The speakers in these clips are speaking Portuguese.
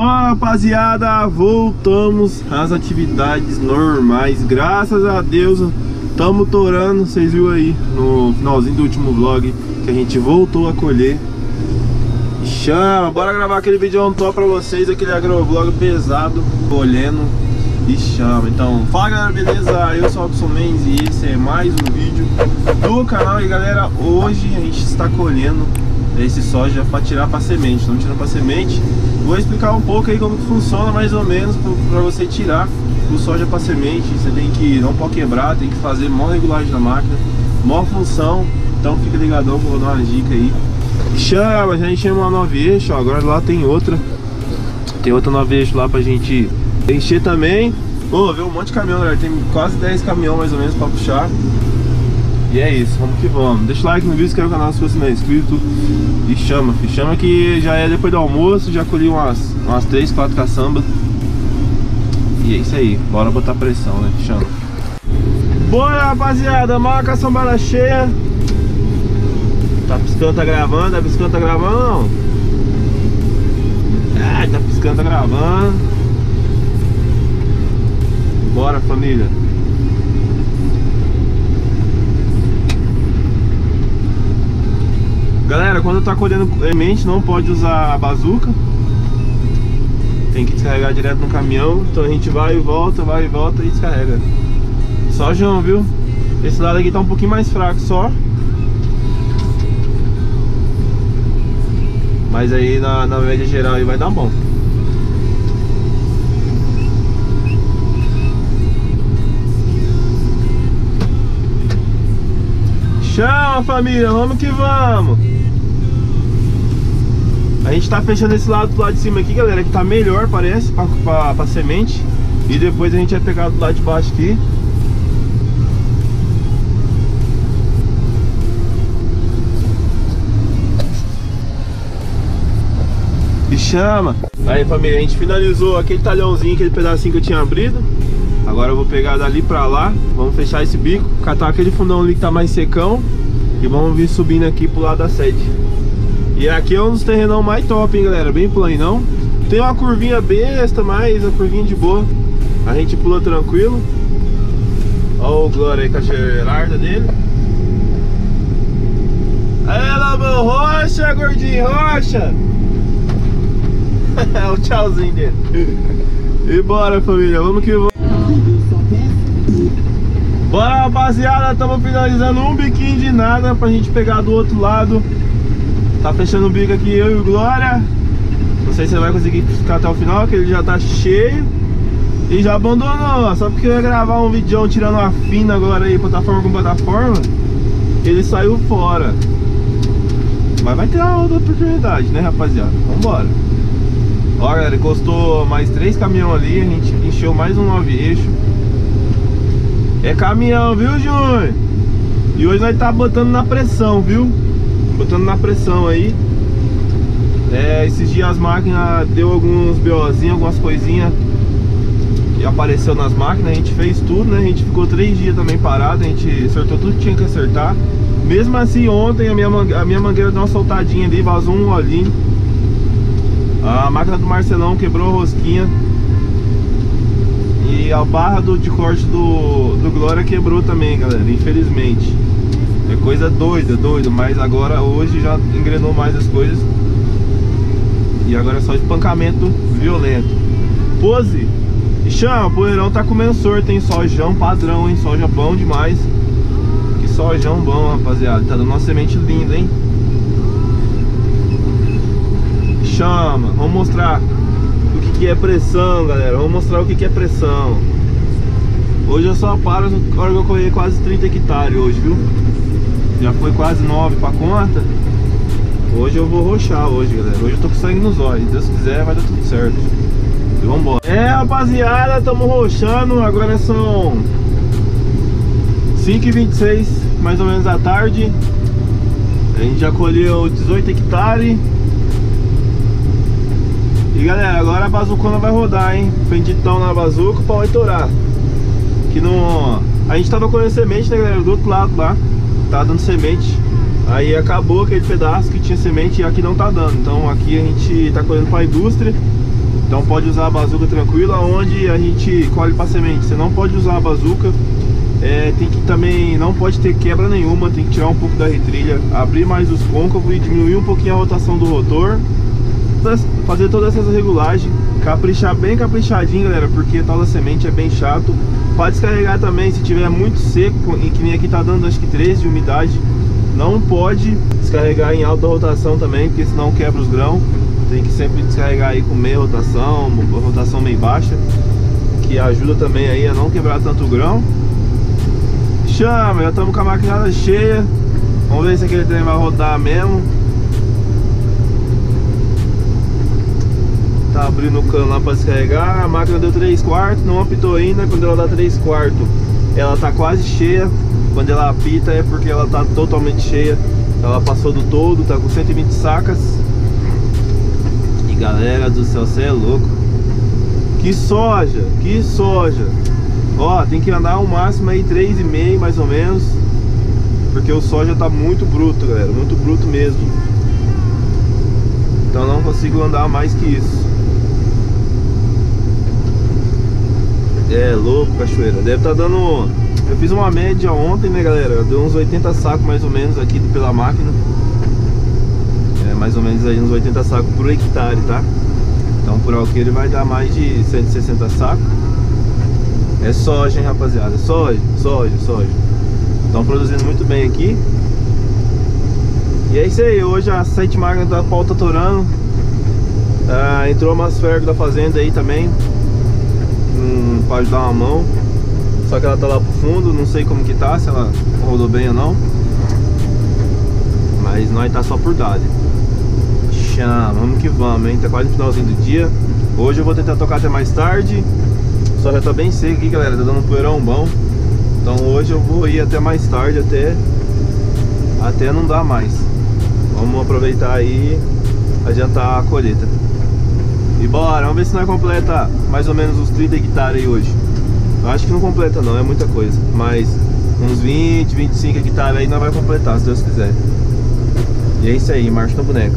Olá rapaziada, voltamos às atividades normais, graças a Deus estamos torando, vocês viram aí no finalzinho do último vlog que a gente voltou a colher. Chama, bora gravar aquele vídeo top pra vocês, aquele agrovlog pesado, colhendo. E chama Então, fala galera, beleza? Eu sou o Albson Mendes e esse é mais um vídeo do canal. E galera, hoje a gente está colhendo esse soja para tirar para semente, não tirando para semente. Vou explicar um pouco aí como que funciona mais ou menos para você tirar o soja para semente. Você tem que não pode quebrar, tem que fazer mó regulagem da máquina, mó função. Então fica eu vou dar uma dica aí. Chama, a gente chama uma 9 eixo, ó, agora lá tem outra. Tem outra 9 eixo lá pra gente encher também. Pô, viu um monte de caminhão, galera. Tem quase 10 caminhão mais ou menos pra puxar. E é isso, vamos que vamos. Deixa o like no vídeo, inscreve no canal se você não é inscrito. E chama, filho. Chama que já é depois do almoço, já colhi umas, umas 3, 4 caçambas. E é isso aí, bora botar pressão, né? Chama. Bora, rapaziada, uma caçambada cheia. Tá piscando, tá gravando, tá piscando, tá gravando não? Ah, tá piscando, tá gravando. Bora, família. Galera, quando tá colhendo semente não pode usar a bazuca. Tem que descarregar direto no caminhão. Então a gente vai e volta, vai e volta e descarrega. Só João, viu? Esse lado aqui tá um pouquinho mais fraco só. Mas aí na, na média geral aí vai dar bom. Chama família, vamos que vamos a gente tá fechando esse lado do lado de cima aqui, galera, que tá melhor, parece, pra, pra, pra semente. E depois a gente vai pegar do lado de baixo aqui. E chama. Aí, família, a gente finalizou aquele talhãozinho, aquele pedacinho que eu tinha abrido. Agora eu vou pegar dali pra lá, vamos fechar esse bico, catar aquele fundão ali que tá mais secão e vamos vir subindo aqui pro lado da sede. E aqui é um dos terrenão mais top, hein, galera? Bem planão. Tem uma curvinha besta, mas a curvinha de boa. A gente pula tranquilo. Olha o Glória aí com a Gerarda dele. Aí, Lobão Rocha, gordinho Rocha. o tchauzinho dele. E bora, família. Vamos que vamos. Bora, rapaziada. Estamos finalizando um biquinho de nada pra gente pegar do outro lado. Tá fechando o bico aqui eu e o Glória. Não sei se você vai conseguir ficar até o final Que ele já tá cheio. E já abandonou, só porque eu ia gravar um vídeo tirando uma fina agora aí Plataforma com plataforma. Ele saiu fora. Mas vai ter outra oportunidade, né rapaziada? Vambora. Ó galera, encostou mais três caminhões ali A gente encheu mais um nove eixo. É caminhão, viu Júnior? E hoje nós tá botando na pressão, viu? Botando na pressão aí. É, Esses dias as máquinas deu alguns BOzinhos, algumas coisinhas E apareceu nas máquinas, a gente fez tudo, né? A gente ficou três dias também parado, a gente acertou tudo que tinha que acertar. Mesmo assim ontem a minha, a minha mangueira deu uma soltadinha ali, vazou um olhinho. A máquina do Marcelão quebrou a rosquinha. E a barra do, de corte do, do Glória quebrou também, galera, infelizmente é coisa doida, doido, mas agora hoje já engrenou mais as coisas. E agora é só espancamento violento. Pose chama, o poeirão tá comendo sorte, tem sojão padrão, hein, soja bom demais. Que sojão bom, rapaziada, tá dando uma semente linda, hein? Chama, vamos mostrar o que, que é pressão, galera. Vamos mostrar o que, que é pressão. Hoje eu só paro na hora que eu correr quase 30 hectares hoje, viu? Já foi quase 9 pra conta. Hoje eu vou roxar hoje, galera. Hoje eu tô com sangue nos olhos. Se Deus quiser vai dar tudo certo. E vambora. É, rapaziada, tamo roxando. Agora são 5h26 Mais ou menos da tarde. A gente já colheu 18 hectares. E galera, agora a bazucona vai rodar, hein? Fenditão na bazuca, o pau vai torar Que não... A gente tava colhendo semente, né galera, do outro lado lá tá dando semente Aí acabou aquele pedaço que tinha semente e aqui não tá dando Então aqui a gente tá colhendo para indústria Então pode usar a bazuca tranquila, onde a gente colhe para semente. Você não pode usar a bazuca, é, tem que também, não pode ter quebra nenhuma, tem que tirar um pouco da retrilha, abrir mais os côncavos e diminuir um pouquinho a rotação do rotor. Fazer todas essas regulagens, caprichar bem caprichadinho, galera, porque tal da semente é bem chato. Pode descarregar também se tiver muito seco, e que nem aqui tá dando acho que 13 de umidade. Não pode descarregar em alta rotação também, porque senão quebra os grãos. Tem que sempre descarregar aí com meia rotação, rotação meio baixa, que ajuda também aí a não quebrar tanto o grão. Chama, já estamos com a maquinada cheia. Vamos ver se aquele trem vai rodar mesmo. Tá abrindo o cano lá para descarregar. A máquina deu 3 quartos, não apitou ainda. Quando ela dá 3 quartos, ela tá quase cheia. Quando ela apita é porque ela tá totalmente cheia. Ela passou do todo, tá com 120 sacas galera do céu, você é louco Que soja, que soja Ó, tem que andar o máximo aí 3,5 mais ou menos Porque o soja tá muito bruto, galera Muito bruto mesmo Então não consigo andar mais que isso É louco, cachoeira Deve estar tá dando... Eu fiz uma média ontem, né, galera Deu uns 80 sacos mais ou menos aqui pela máquina mais ou menos aí uns 80 sacos por hectare, tá? Então por alqueire vai dar mais de 160 sacos. É soja, hein, rapaziada? Soja, soja, soja. Estão produzindo muito bem aqui. E é isso aí, hoje a sete máquinas da pauta torando. Ah, entrou a Masfergo da fazenda aí também. Hum, para ajudar uma mão. Só que ela tá lá pro fundo, não sei como que tá, se ela rodou bem ou não. Mas nós tá só por dado chama, vamos que vamos, hein? Tá quase no finalzinho do dia. Hoje eu vou tentar tocar até mais tarde. Só já tá bem seco aqui, galera. Tá dando um poeirão bom. Então hoje eu vou ir até mais tarde, até, até não dar mais. Vamos aproveitar aí adiantar a colheita. E bora, vamos ver se nós completa mais ou menos uns 30 hectares aí hoje. Eu acho que não completa não, é muita coisa. Mas uns 20, 25 hectares aí nós vai completar, se Deus quiser. E é isso aí, marcha na boneca.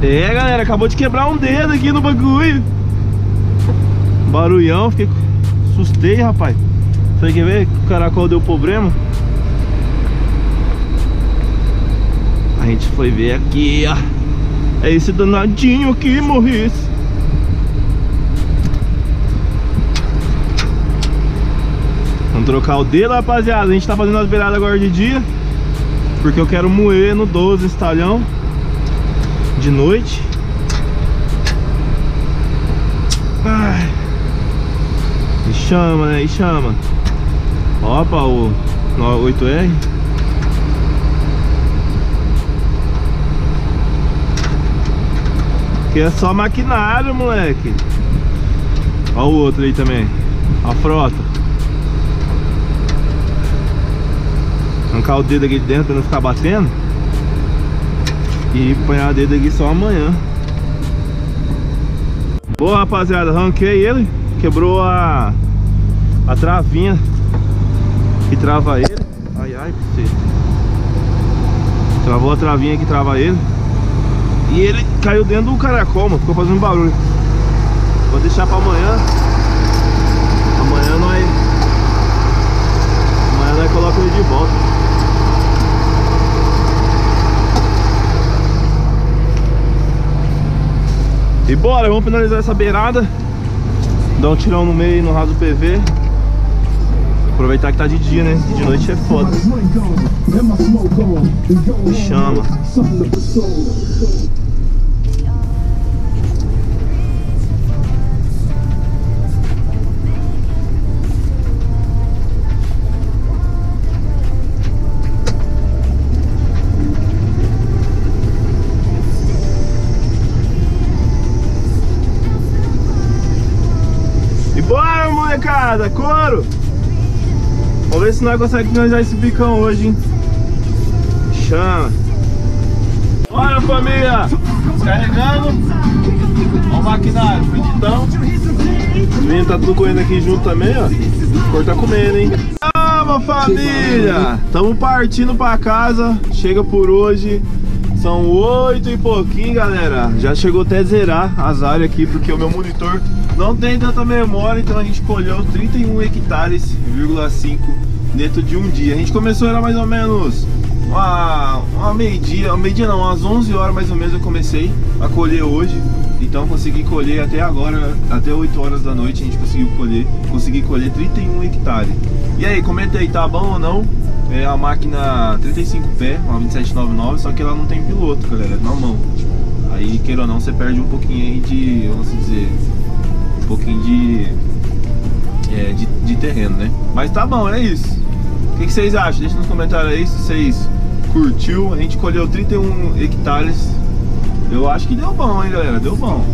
É, galera, acabou de quebrar um dedo aqui no bagulho. Barulhão, fiquei... Assustei, rapaz. Você quer ver o caracol deu problema? A gente foi ver aqui, ó. É esse danadinho aqui, Morris. Vamos trocar o dedo, rapaziada. A gente tá fazendo as beiradas agora de dia. Porque eu quero moer no 12 estalhão de noite. Ai. E chama, né? E chama. Opa, o 8R. Que é só maquinário, moleque. Olha o outro aí também. A frota. Arrancar o dedo aqui dentro pra não ficar batendo. E apanhar o dedo aqui só amanhã Boa rapaziada, arranquei ele Quebrou a A travinha Que trava ele Ai ai, Travou a travinha que trava ele E ele caiu dentro do caracol, mano Ficou fazendo barulho. Vou deixar pra amanhã. Amanhã nós Amanhã nós colocamos ele de volta. E bora, vamos finalizar essa beirada. Dar um tirão no meio no raso PV Aproveitar que tá de dia, né? De noite é foda. Chama molecada, couro! Vamos ver se nós conseguimos finalizar esse bicão hoje, hein? Chama. Olha família! Descarregando. Olha o maquinário, meninos tá tudo correndo aqui junto também, ó. O tá comendo, hein? Calma família! Tamo partindo pra casa. Chega por hoje São oito e pouquinho, galera. Já chegou até zerar as áreas aqui, porque o meu monitor não tem tanta memória, então a gente colheu 31 hectares, 5 dentro de um dia. A gente começou, era mais ou menos uma, uma meio-dia, meio-dia não, umas 11 horas mais ou menos eu comecei a colher hoje. Então consegui colher até agora, até 8 horas da noite a gente conseguiu colher, consegui colher 31 hectares. E aí, comenta aí, tá bom ou não? É a máquina 35 pé, uma 2799, só que ela não tem piloto, galera, é na mão. Aí, queira ou não, você perde um pouquinho aí de, vamos dizer, um pouquinho de, é, de, de terreno, né? Mas tá bom, é isso. O que, que vocês acham? Deixa nos comentários aí se vocês curtiu. A gente colheu 31 hectares. Eu acho que deu bom, hein, galera? Deu bom.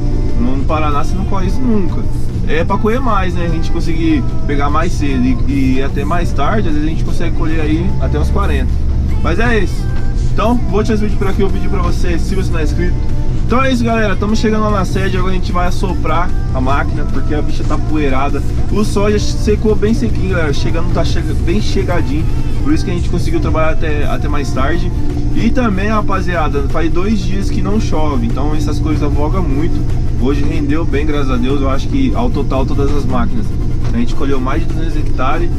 No Paraná você não colhe isso nunca. É pra colher mais, né? A gente conseguir pegar mais cedo e, e até mais tarde, às vezes a gente consegue colher aí até uns 40. Mas é isso. Então, vou te vídeo por aqui, eu vídeo pra você, se você não é inscrito. Então é isso, galera. Estamos chegando lá na sede. Agora a gente vai assoprar a máquina, porque a bicha tá poeirada. O sol já secou bem sequinho, galera. Chegando, tá chega, bem chegadinho. Por isso que a gente conseguiu trabalhar até, até mais tarde. E também, rapaziada, faz dois dias que não chove. Então essas coisas vogam muito. Hoje rendeu bem, graças a Deus. Eu acho que ao total todas as máquinas. A gente colheu mais de 200 hectares.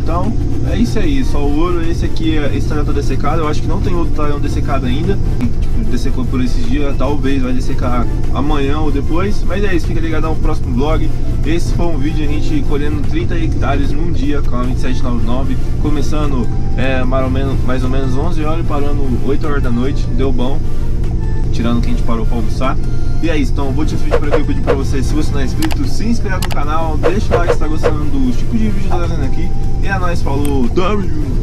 Então, é isso aí, só o ouro, esse aqui, esse talhão tá dessecado, eu acho que não tem outro talhão dessecado ainda, tipo, dessecou por esses dias, talvez vai dessecar amanhã ou depois, mas é isso, fica ligado no próximo vlog, esse foi um vídeo a gente colhendo 30 hectares num dia com a 2799, começando é, mais, ou menos, mais ou menos 11 horas e parando 8 horas da noite, deu bom, tirando que a gente parou para almoçar. E é isso, então vou te vídeo por aqui, eu pedir pra você, se você não é inscrito, se inscreve no canal, deixa o like se tá gostando do tipo de vídeo que tá fazendo aqui. E é nóis, falou, junto!